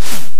you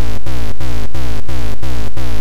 Thank you.